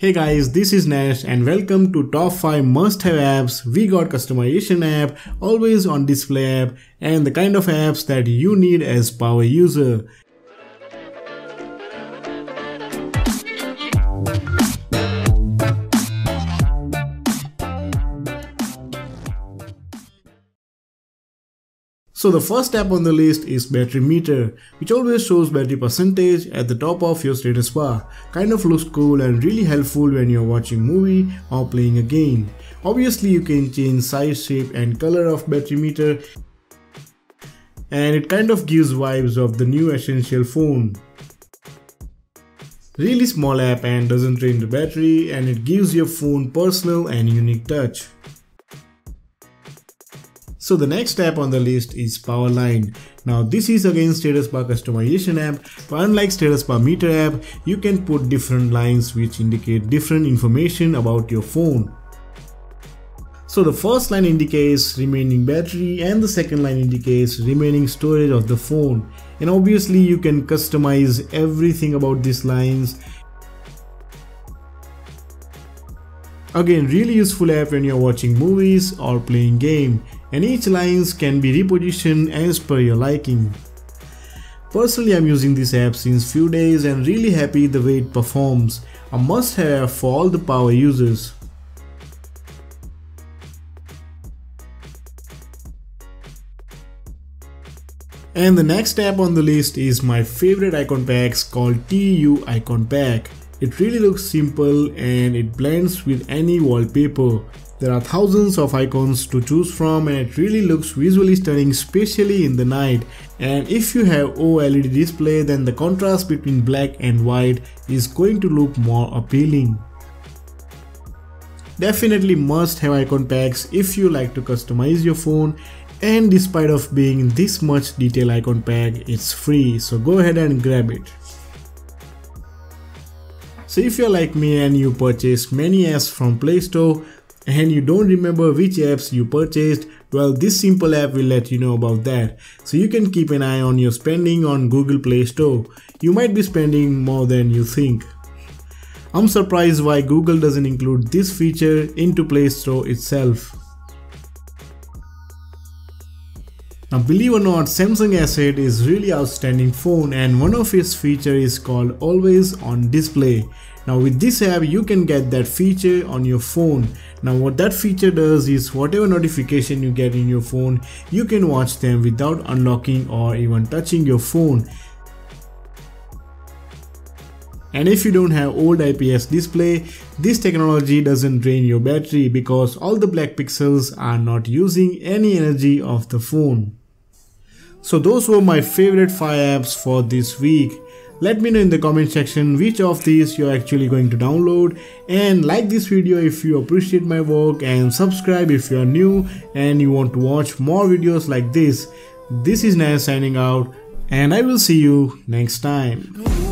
Hey guys, this is Nash and welcome to top 5 must-have apps. We got customization app, always on display app and the kind of apps that you need as power user. So the first app on the list is battery meter, which always shows battery percentage at the top of your status bar. Kind of looks cool and really helpful when you're watching movie or playing a game. Obviously you can change size, shape and color of battery meter and it kind of gives vibes of the new essential phone. Really small app and doesn't drain the battery and it gives your phone personal and unique touch. So the next app on the list is Powerline. Now this is again status bar customization app, but unlike status bar meter app, you can put different lines which indicate different information about your phone. So the first line indicates remaining battery and the second line indicates remaining storage of the phone. And obviously you can customize everything about these lines Again, really useful app when you're watching movies or playing game and each lines can be repositioned as per your liking. Personally, I'm using this app since few days and really happy the way it performs. A must have for all the power users. And the next app on the list is my favorite icon packs called TU Icon Pack. It really looks simple and it blends with any wallpaper. There are thousands of icons to choose from and it really looks visually stunning especially in the night. And if you have OLED display then the contrast between black and white is going to look more appealing. Definitely must have icon packs if you like to customize your phone and despite of being this much detail icon pack it's free so go ahead and grab it. So if you're like me and you purchased many apps from Play Store and you don't remember which apps you purchased, well this simple app will let you know about that. So you can keep an eye on your spending on Google Play Store. You might be spending more than you think. I'm surprised why Google doesn't include this feature into Play Store itself. Now believe or not, Samsung S8 is really outstanding phone and one of its feature is called always on display. Now with this app you can get that feature on your phone. Now what that feature does is whatever notification you get in your phone, you can watch them without unlocking or even touching your phone. And if you don't have old IPS display, this technology doesn't drain your battery because all the black pixels are not using any energy of the phone. So those were my favorite 5 apps for this week. Let me know in the comment section which of these you're actually going to download and like this video if you appreciate my work and subscribe if you're new and you want to watch more videos like this. This is Nash signing out and I will see you next time.